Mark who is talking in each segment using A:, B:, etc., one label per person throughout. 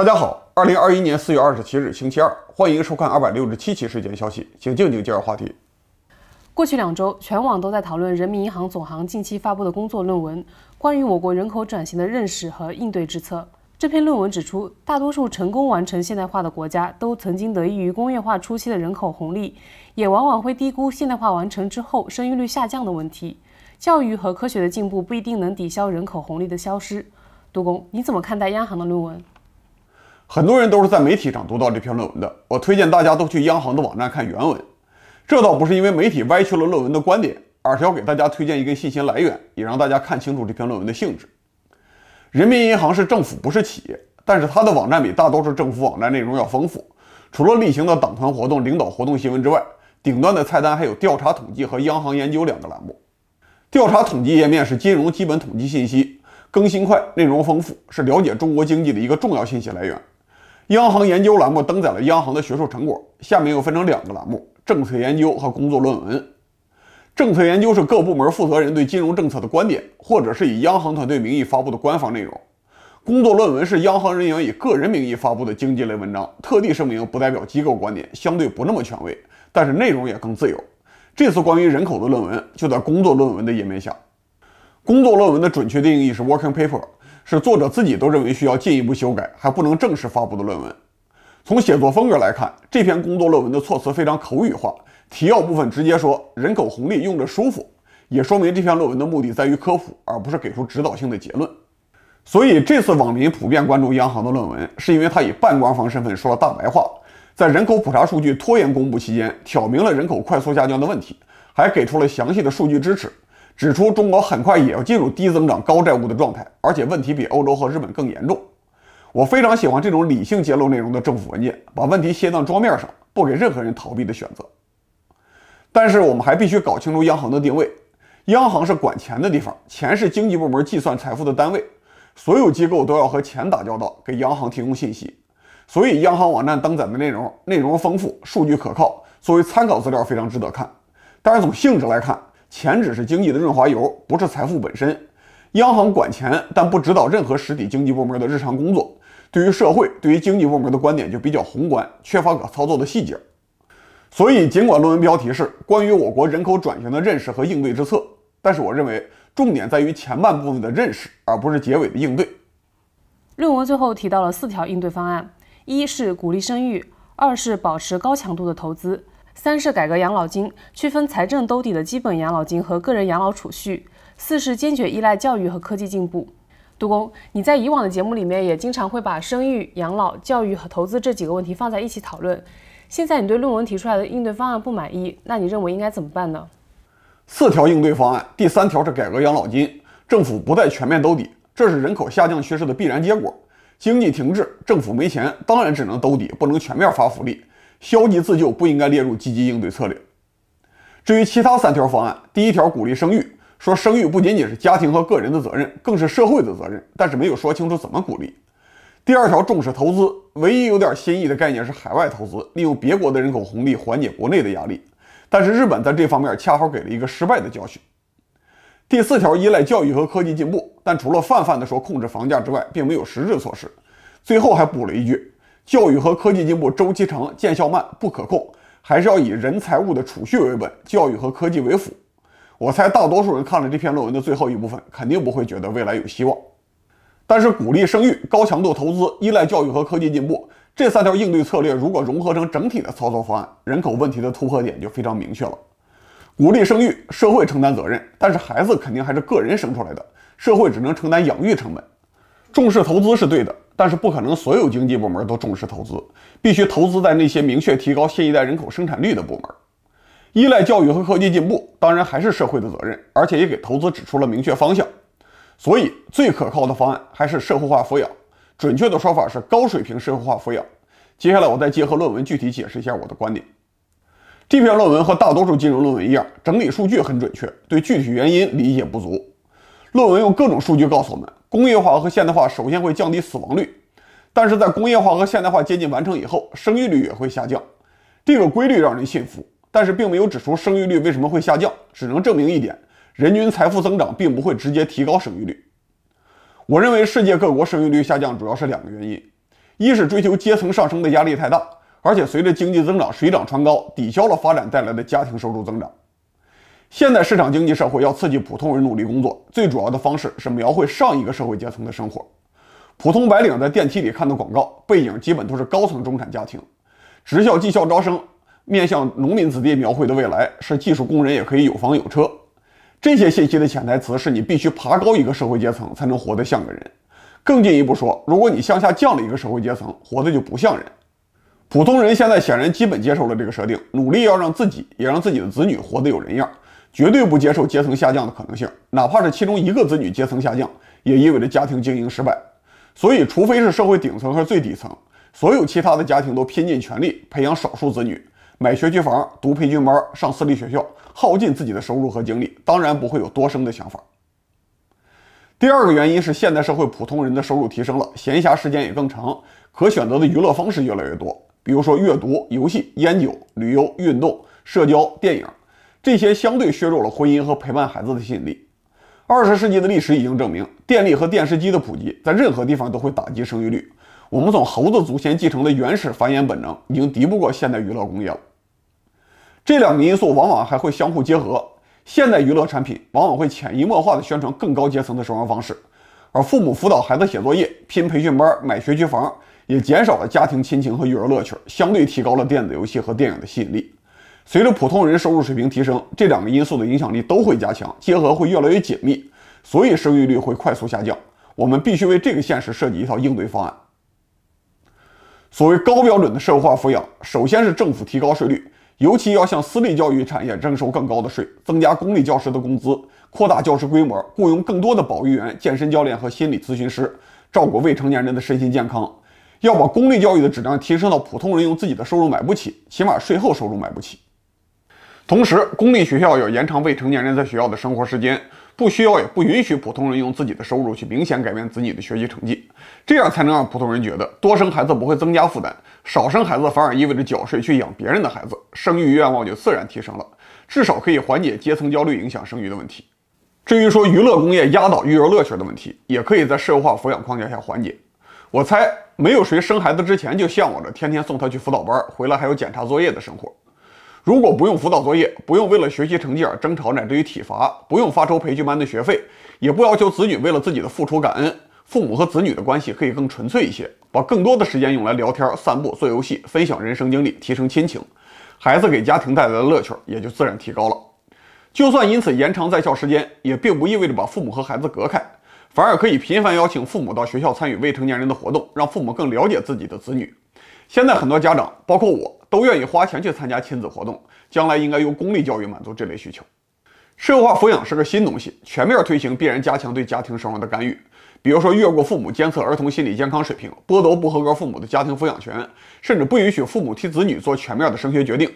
A: 大家好，二零二一年四月二十七日星期二，欢迎收看二百六十七期事件消息，请静静接着话题。
B: 过去两周，全网都在讨论人民银行总行近期发布的工作论文，关于我国人口转型的认识和应对之策。这篇论文指出，大多数成功完成现代化的国家都曾经得益于工业化初期的人口红利，也往往会低估现代化完成之后生育率下降的问题。教育和科学的进步不一定能抵消人口红利的消失。杜工，你怎么看待央行的论文？
A: 很多人都是在媒体上读到这篇论文的，我推荐大家都去央行的网站看原文。这倒不是因为媒体歪曲了论文的观点，而是要给大家推荐一个信息来源，也让大家看清楚这篇论文的性质。人民银行是政府，不是企业，但是它的网站比大多数政府网站内容要丰富。除了例行的党团活动、领导活动新闻之外，顶端的菜单还有调查统计和央行研究两个栏目。调查统计页面是金融基本统计信息，更新快，内容丰富，是了解中国经济的一个重要信息来源。央行研究栏目登载了央行的学术成果，下面又分成两个栏目：政策研究和工作论文。政策研究是各部门负责人对金融政策的观点，或者是以央行团队名义发布的官方内容。工作论文是央行人员以个人名义发布的经济类文章，特地声明不代表机构观点，相对不那么权威，但是内容也更自由。这次关于人口的论文就在工作论文的页面下。工作论文的准确定义是 working paper，是作者自己都认为需要进一步修改还不能正式发布的论文。从写作风格来看，这篇工作论文的措辞非常口语化。提要部分直接说人口红利用着舒服，也说明这篇论文的目的在于科普，而不是给出指导性的结论。所以这次网民普遍关注央行的论文，是因为他以半官方身份说了大白话，在人口普查数据拖延公布期间，挑明了人口快速下降的问题，还给出了详细的数据支持，指出中国很快也要进入低增长高债务的状态，而且问题比欧洲和日本更严重。我非常喜欢这种理性揭露内容的政府文件，把问题卸到桌面上，不给任何人逃避的选择。但是我们还必须搞清楚央行的定位。央行是管钱的地方，钱是经济部门计算财富的单位，所有机构都要和钱打交道，给央行提供信息。所以央行网站登载的内容内容丰富，数据可靠，作为参考资料非常值得看。但是从性质来看，钱只是经济的润滑油，不是财富本身。央行管钱，但不指导任何实体经济部门的日常工作。对于社会，对于经济部门的观点就比较宏观，缺乏可操作的细节。所以，尽管论文标题是关于我国人口转型的认识和应对之策，但是我认为重点在于前半部分的认识，而不是结尾的应对。
B: 论文最后提到了四条应对方案：一是鼓励生育，二是保持高强度的投资，三是改革养老金，区分财政兜底的基本养老金和个人养老储蓄，四是坚决依赖教育和科技进步。杜工，你在以往的节目里面也经常会把生育、养老、教育和投资这几个问题放在一起讨论。现在你对论文提出来的应对方案不满意，那你认为应该怎么办呢？
A: 四条应对方案，第三条是改革养老金，政府不再全面兜底，这是人口下降趋势的必然结果。经济停滞，政府没钱，当然只能兜底，不能全面发福利。消极自救不应该列入积极应对策略。至于其他三条方案，第一条鼓励生育，说生育不仅仅是家庭和个人的责任，更是社会的责任，但是没有说清楚怎么鼓励。第二条重视投资，唯一有点新意的概念是海外投资，利用别国的人口红利缓解国内的压力。但是日本在这方面恰好给了一个失败的教训。第四条依赖教育和科技进步，但除了泛泛的说控制房价之外，并没有实质措施。最后还补了一句：教育和科技进步周期长、见效慢、不可控，还是要以人财物的储蓄为本，教育和科技为辅。我猜大多数人看了这篇论文的最后一部分，肯定不会觉得未来有希望。但是，鼓励生育、高强度投资、依赖教育和科技进步这三条应对策略，如果融合成整体的操作方案，人口问题的突破点就非常明确了。鼓励生育，社会承担责任，但是孩子肯定还是个人生出来的，社会只能承担养育成本。重视投资是对的，但是不可能所有经济部门都重视投资，必须投资在那些明确提高新一代人口生产率的部门。依赖教育和科技进步，当然还是社会的责任，而且也给投资指出了明确方向。所以，最可靠的方案还是社会化抚养，准确的说法是高水平社会化抚养。接下来，我再结合论文具体解释一下我的观点。这篇论文和大多数金融论文一样，整理数据很准确，对具体原因理解不足。论文用各种数据告诉我们，工业化和现代化首先会降低死亡率，但是在工业化和现代化接近完成以后，生育率也会下降。这个规律让人信服，但是并没有指出生育率为什么会下降，只能证明一点。人均财富增长并不会直接提高生育率。我认为世界各国生育率下降主要是两个原因：一是追求阶层上升的压力太大，而且随着经济增长水涨船高，抵消了发展带来的家庭收入增长。现在市场经济社会要刺激普通人努力工作，最主要的方式是描绘上一个社会阶层的生活。普通白领在电梯里看的广告背景基本都是高层中产家庭，职校技校招生面向农民子弟描绘的未来是技术工人也可以有房有车。这些信息的潜台词是你必须爬高一个社会阶层才能活得像个人。更进一步说，如果你向下降了一个社会阶层，活得就不像人。普通人现在显然基本接受了这个设定，努力要让自己也让自己的子女活得有人样。绝对不接受阶层下降的可能性，哪怕是其中一个子女阶层下降，也意味着家庭经营失败。所以，除非是社会顶层和最底层，所有其他的家庭都拼尽全力培养少数子女，买学区房、读培训班、上私立学校，耗尽自己的收入和精力，当然不会有多生的想法。第二个原因是，现代社会普通人的收入提升了，闲暇时间也更长，可选择的娱乐方式越来越多，比如说阅读、游戏、烟酒、旅游、运动、社交、电影。这些相对削弱了婚姻和陪伴孩子的吸引力。二十世纪的历史已经证明，电力和电视机的普及在任何地方都会打击生育率。我们从猴子祖先继承的原始繁衍本能已经敌不过现代娱乐工业了。这两个因素往往还会相互结合。现代娱乐产品往往会潜移默化地宣传更高阶层的生活方式，而父母辅导孩子写作业、拼培训班、买学区房，也减少了家庭亲情和育儿乐趣，相对提高了电子游戏和电影的吸引力。随着普通人收入水平提升，这两个因素的影响力都会加强，结合会越来越紧密，所以生育率会快速下降。我们必须为这个现实设计一套应对方案。所谓高标准的社会化抚养，首先是政府提高税率，尤其要向私立教育产业征收更高的税，增加公立教师的工资，扩大教师规模，雇佣更多的保育员、健身教练和心理咨询师，照顾未成年人的身心健康。要把公立教育的质量提升到普通人用自己的收入买不起，起码税后收入买不起。同时，公立学校要延长未成年人在学校的生活时间，不需要也不允许普通人用自己的收入去明显改变子女的学习成绩，这样才能让普通人觉得多生孩子不会增加负担，少生孩子反而意味着缴税去养别人的孩子，生育愿望就自然提升了，至少可以缓解阶层焦虑影响生育的问题。至于说娱乐工业压倒育儿乐趣的问题，也可以在社会化抚养框架下缓解。我猜，没有谁生孩子之前就向往着天天送他去辅导班，回来还有检查作业的生活。如果不用辅导作业，不用为了学习成绩而争吵乃至于体罚，不用发愁培训班的学费，也不要求子女为了自己的付出感恩，父母和子女的关系可以更纯粹一些，把更多的时间用来聊天、散步、做游戏、分享人生经历，提升亲情，孩子给家庭带来的乐趣也就自然提高了。就算因此延长在校时间，也并不意味着把父母和孩子隔开，反而可以频繁邀请父母到学校参与未成年人的活动，让父母更了解自己的子女。现在很多家长，包括我。都愿意花钱去参加亲子活动，将来应该由公立教育满足这类需求。社会化抚养是个新东西，全面推行必然加强对家庭生活的干预，比如说越过父母监测儿童心理健康水平，剥夺不合格父母的家庭抚养权，甚至不允许父母替子女做全面的升学决定。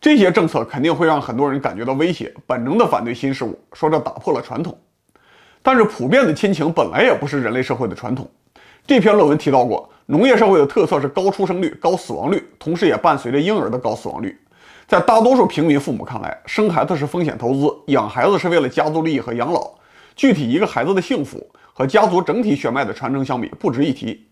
A: 这些政策肯定会让很多人感觉到威胁，本能的反对新事物，说这打破了传统。但是普遍的亲情本来也不是人类社会的传统。这篇论文提到过。农业社会的特色是高出生率、高死亡率，同时也伴随着婴儿的高死亡率。在大多数平民父母看来，生孩子是风险投资，养孩子是为了家族利益和养老。具体一个孩子的幸福和家族整体血脉的传承相比，不值一提。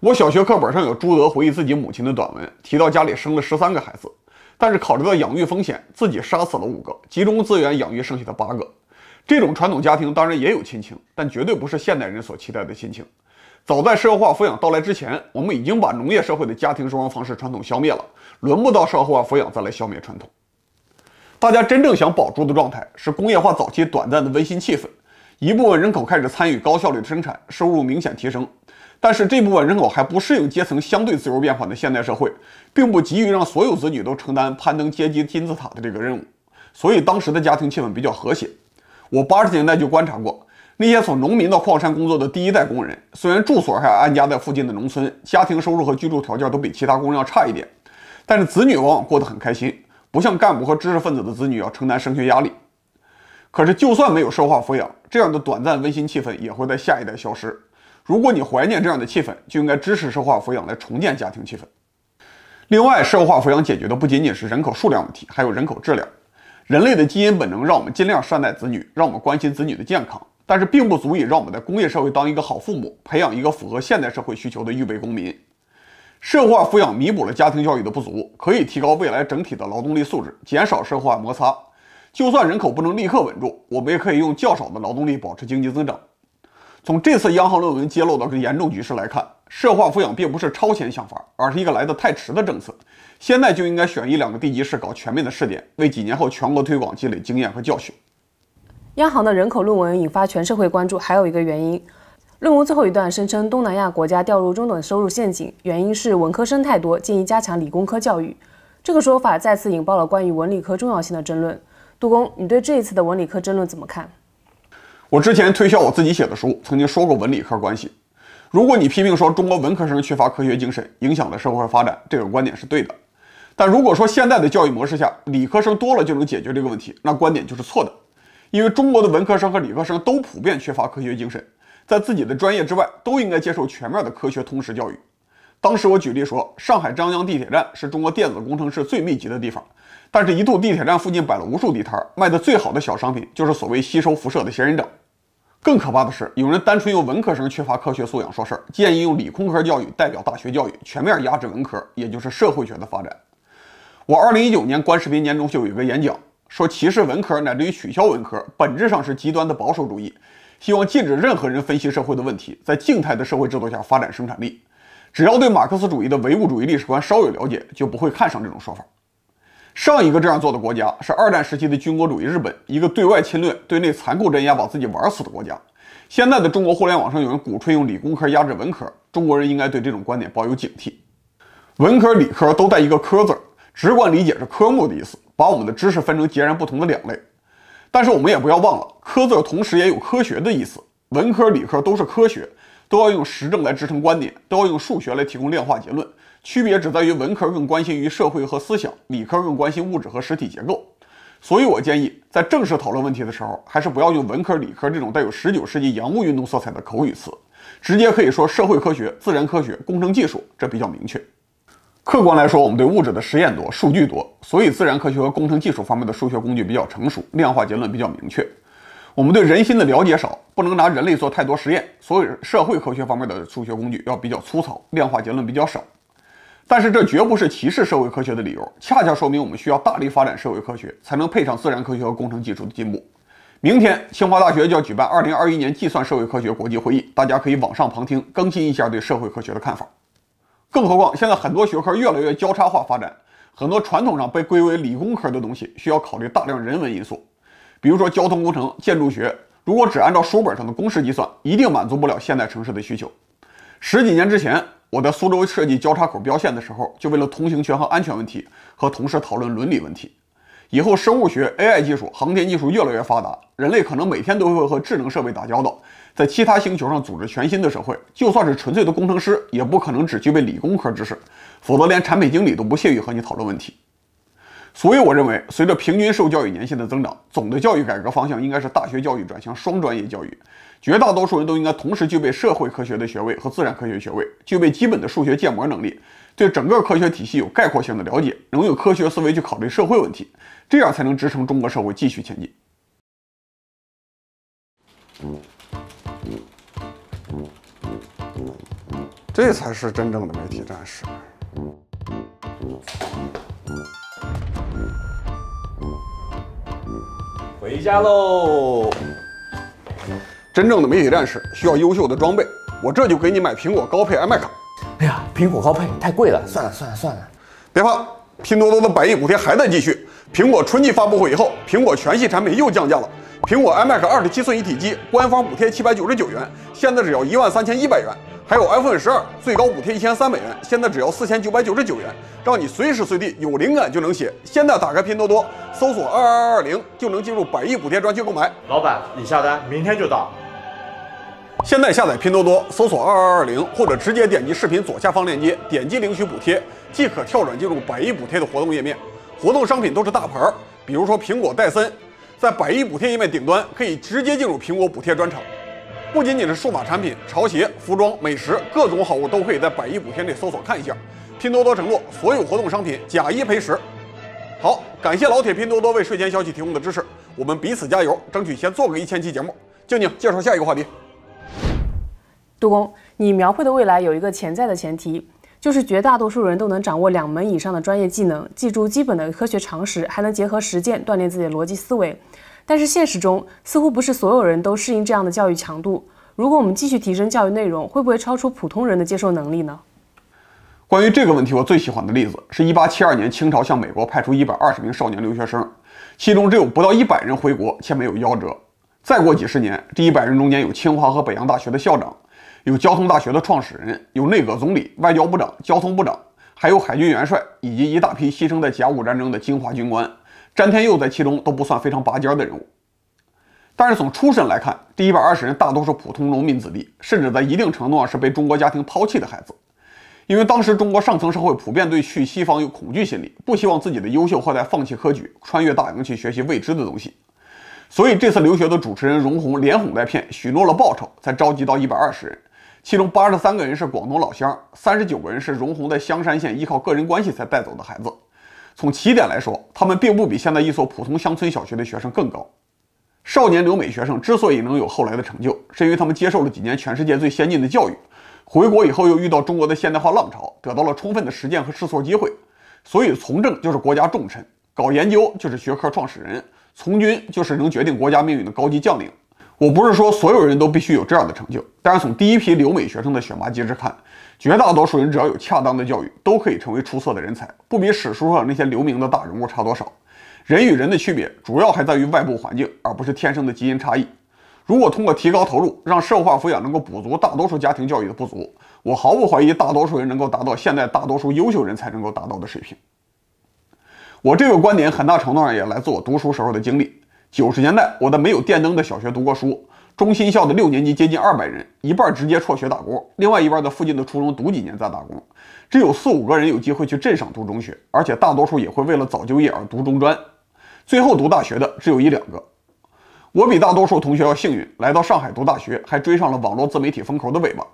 A: 我小学课本上有朱德回忆自己母亲的短文，提到家里生了十三个孩子，但是考虑到养育风险，自己杀死了五个，集中资源养育剩下的八个。这种传统家庭当然也有亲情，但绝对不是现代人所期待的亲情。早在社会化抚养到来之前，我们已经把农业社会的家庭生活方式传统消灭了，轮不到社会化抚养再来消灭传统。大家真正想保住的状态是工业化早期短暂的温馨气氛，一部分人口开始参与高效率的生产，收入明显提升。但是这部分人口还不适应阶层相对自由变化的现代社会，并不急于让所有子女都承担攀登阶级金字塔的这个任务，所以当时的家庭气氛比较和谐。我八十年代就观察过。那些从农民到矿山工作的第一代工人，虽然住所还安家在附近的农村，家庭收入和居住条件都比其他工人要差一点，但是子女往往过得很开心，不像干部和知识分子的子女要承担升学压力。可是，就算没有社会化抚养，这样的短暂温馨气氛也会在下一代消失。如果你怀念这样的气氛，就应该支持社会化抚养来重建家庭气氛。另外，社会化抚养解决的不仅仅是人口数量问题，还有人口质量。人类的基因本能让我们尽量善待子女，让我们关心子女的健康。但是并不足以让我们在工业社会当一个好父母，培养一个符合现代社会需求的预备公民。社会化抚养弥补了家庭教育的不足，可以提高未来整体的劳动力素质，减少社会化摩擦。就算人口不能立刻稳住，我们也可以用较少的劳动力保持经济增长。从这次央行论文揭露的严重局势来看，社会化抚养并不是超前想法，而是一个来得太迟的政策。现在就应该选一两个地级市搞全面的试点，为几年后全国推广积累经验和教训。
B: 央行的人口论文引发全社会关注，还有一个原因，论文最后一段声称东南亚国家掉入中等收入陷阱，原因是文科生太多，建议加强理工科教育。这个说法再次引爆了关于文理科重要性的争论。杜工，你对这一次的文理科争论怎么看？
A: 我之前推销我自己写的书，曾经说过文理科关系。如果你批评说中国文科生缺乏科学精神，影响了社会发展，这个观点是对的。但如果说现在的教育模式下，理科生多了就能解决这个问题，那观点就是错的。因为中国的文科生和理科生都普遍缺乏科学精神，在自己的专业之外，都应该接受全面的科学通识教育。当时我举例说，上海张江地铁站是中国电子工程师最密集的地方，但是，一度地铁站附近摆了无数地摊，卖的最好的小商品就是所谓吸收辐射的仙人掌。更可怕的是，有人单纯用文科生缺乏科学素养说事儿，建议用理工科教育代表大学教育，全面压制文科，也就是社会学的发展。我二零一九年观视频年终秀有一个演讲，说歧视文科乃至于取消文科，本质上是极端的保守主义，希望禁止任何人分析社会的问题，在静态的社会制度下发展生产力。只要对马克思主义的唯物主义历史观稍有了解，就不会看上这种说法。上一个这样做的国家是二战时期的军国主义日本，一个对外侵略、对内残酷镇压、把自己玩死的国家。现在的中国互联网上有人鼓吹用理工科压制文科，中国人应该对这种观点抱有警惕。文科、理科都带一个科字，直观理解是科目的意思，把我们的知识分成截然不同的两类。但是我们也不要忘了，科字同时也有科学的意思。文科、理科都是科学，都要用实证来支撑观点，都要用数学来提供量化结论。区别只在于文科更关心于社会和思想，理科更关心物质和实体结构。所以我建议，在正式讨论问题的时候，还是不要用文科、理科这种带有19世纪洋务运动色彩的口语词，直接可以说社会科学、自然科学、工程技术，这比较明确。客观来说，我们对物质的实验多，数据多，所以自然科学和工程技术方面的数学工具比较成熟，量化结论比较明确。我们对人心的了解少，不能拿人类做太多实验，所以社会科学方面的数学工具要比较粗糙，量化结论比较少。但是这绝不是歧视社会科学的理由，恰恰说明我们需要大力发展社会科学，才能配上自然科学和工程技术的进步。明天清华大学就要举办2021年计算社会科学国际会议，大家可以网上旁听，更新一下对社会科学的看法。更何况现在很多学科越来越交叉化发展，很多传统上被归为理工科的东西，需要考虑大量人文因素，比如说交通工程、建筑学，如果只按照书本上的公式计算，一定满足不了现代城市的需求。十几年之前。我在苏州设计交叉口标线的时候，就为了通行权和安全问题，和同事讨论伦理问题。以后生物学、AI 技术、航天技术越来越发达，人类可能每天都会和智能设备打交道，在其他星球上组织全新的社会。就算是纯粹的工程师，也不可能只具备理工科知识，否则连产品经理都不屑于和你讨论问题。所以，我认为，随着平均受教育年限的增长，总的教育改革方向应该是大学教育转向双专业教育。绝大多数人都应该同时具备社会科学的学位和自然科学学位，具备基本的数学建模能力，对整个科学体系有概括性的了解，能用科学思维去考虑社会问题，这样才能支撑中国社会继续前进。这才是真正的媒体战士。
C: 回家喽。
A: 真正的媒体战士需要优秀的装备，我这就给你买苹果高配 iMac。
C: 哎呀，苹果高配太贵了，算了算了算了。
A: 别怕，拼多多的百亿补贴还在继续。苹果春季发布会以后，苹果全系产品又降价了。苹果 iMac 二十七寸一体机，官方补贴七百九十九元，现在只要一万三千一百元。还有 iPhone 十二，最高补贴一千三百元，现在只要四千九百九十九元，让你随时随地有灵感就能写。现在打开拼多多，搜索二二二零，就能进入百亿补贴专区购买。
C: 老板，你下单，明天就到。
A: 现在下载拼多多，搜索二二二零，或者直接点击视频左下方链接，点击领取补贴，即可跳转进入百亿补贴的活动页面。活动商品都是大牌儿，比如说苹果、戴森，在百亿补贴页面顶端可以直接进入苹果补贴专场。不仅仅是数码产品、潮鞋、服装、美食，各种好物都可以在百亿补贴内搜索看一下。拼多多承诺，所有活动商品假一赔十。好，感谢老铁拼多多为睡前消息提供的支持，我们彼此加油，争取先做个一千期节目。静静介绍下一个话题。
B: 杜工，你描绘的未来有一个潜在的前提，就是绝大多数人都能掌握两门以上的专业技能，记住基本的科学常识，还能结合实践锻炼自己的逻辑思维。但是现实中似乎不是所有人都适应这样的教育强度。如果我们继续提升教育内容，会不会超出普通人的接受能力呢？
A: 关于这个问题，我最喜欢的例子是1872年清朝向美国派出120名少年留学生，其中只有不到100人回国且没有夭折。再过几十年，这一百人中间有清华和北洋大学的校长，有交通大学的创始人，有内阁总理、外交部长、交通部长，还有海军元帅以及一大批牺牲在甲午战争的精华军官。詹天佑在其中都不算非常拔尖的人物。但是从出身来看，第一百二十人大多数普通农民子弟，甚至在一定程度上是被中国家庭抛弃的孩子。因为当时中国上层社会普遍对去西方有恐惧心理，不希望自己的优秀后代放弃科举，穿越大洋去学习未知的东西。所以这次留学的主持人荣宏连哄带骗，许诺了报酬，才召集到一百二十人，其中八十三个人是广东老乡，三十九个人是荣宏在香山县依靠个人关系才带走的孩子。从起点来说，他们并不比现在一所普通乡村小学的学生更高。少年留美学生之所以能有后来的成就，是因为他们接受了几年全世界最先进的教育。回国以后又遇到中国的现代化浪潮，得到了充分的实践和试错机会，所以从政就是国家重臣，搞研究就是学科创始人，从军就是能决定国家命运的高级将领。我不是说所有人都必须有这样的成就，但是从第一批留美学生的选拔机制看，绝大多数人只要有恰当的教育，都可以成为出色的人才，不比史书上那些留名的大人物差多少。人与人的区别，主要还在于外部环境，而不是天生的基因差异。如果通过提高投入，让社会化抚养能够补足大多数家庭教育的不足，我毫不怀疑大多数人能够达到现在大多数优秀人才能够达到的水平。我这个观点很大程度上也来自我读书时候的经历。九十年代，我在没有电灯的小学读过书，中心校的六年级接近二百人，一半直接辍学打工，另外一半在附近的初中读几年再打工，只有四五个人有机会去镇上读中学，而且大多数也会为了早就业而读中专，最后读大学的只有一两个。我比大多数同学要幸运，来到上海读大学，还追上了网络自媒体风口的尾巴。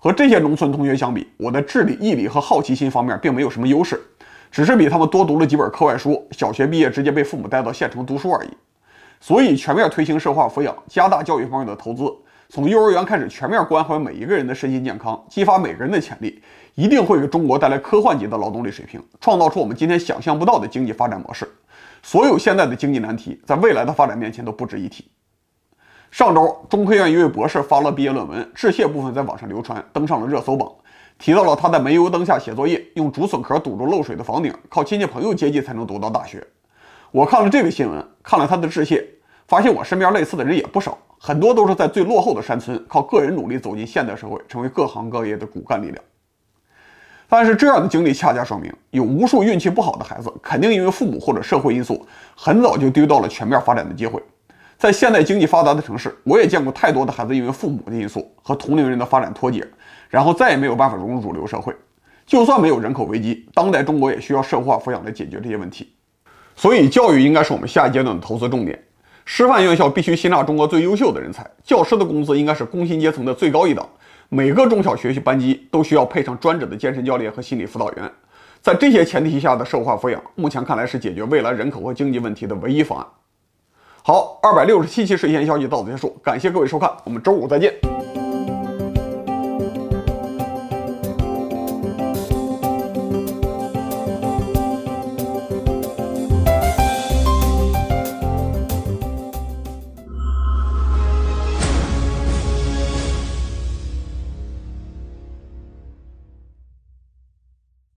A: 和这些农村同学相比，我的智力、毅力和好奇心方面并没有什么优势，只是比他们多读了几本课外书。小学毕业直接被父母带到县城读书而已。所以，全面推行社会化抚养，加大教育方面的投资，从幼儿园开始全面关怀每一个人的身心健康，激发每个人的潜力，一定会给中国带来科幻级的劳动力水平，创造出我们今天想象不到的经济发展模式。所有现在的经济难题，在未来的发展面前都不值一提。上周，中科院一位博士发了毕业论文，致谢部分在网上流传，登上了热搜榜，提到了他在煤油灯下写作业，用竹笋壳堵住漏水的房顶，靠亲戚朋友接济才能读到大学。我看了这个新闻，看了他的致谢，发现我身边类似的人也不少，很多都是在最落后的山村，靠个人努力走进现代社会，成为各行各业的骨干力量。但是这样的经历恰恰说明，有无数运气不好的孩子，肯定因为父母或者社会因素，很早就丢掉了全面发展的机会。在现代经济发达的城市，我也见过太多的孩子因为父母的因素和同龄人的发展脱节，然后再也没有办法融入主流社会。就算没有人口危机，当代中国也需要社会化抚养来解决这些问题。所以，教育应该是我们下一阶段的投资重点。师范院校必须吸纳中国最优秀的人才，教师的工资应该是工薪阶层的最高一档。每个中小学习班级都需要配上专职的健身教练和心理辅导员，在这些前提下的社会化抚养，目前看来是解决未来人口和经济问题的唯一方案。好，二百六十七期睡前消息到此结束，感谢各位收看，我们周五再见。